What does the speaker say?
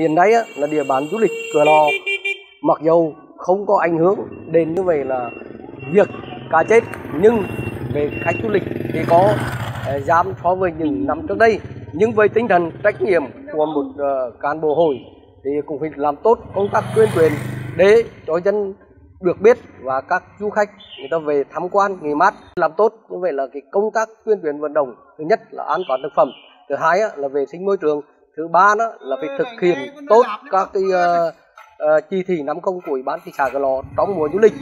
hiện nay á, là địa bàn du lịch cửa lò. Mặc dầu không có ảnh hưởng đến như vậy là việc cá chết nhưng về khách du lịch thì có ờ, giảm so với những năm trước đây. Nhưng với tinh thần trách nhiệm của một uh, cán bộ hội thì cũng phải làm tốt công tác tuyên truyền để cho dân được biết và các du khách người ta về tham quan nghỉ mát. Làm tốt như vậy là cái công tác tuyên truyền vận động thứ nhất là an toàn thực phẩm thứ hai là vệ sinh môi trường thứ ba đó là phải thực hiện tốt các cái uh, uh, chỉ thị năm công của ủy ban thị xã cửa lò trong mùa du lịch.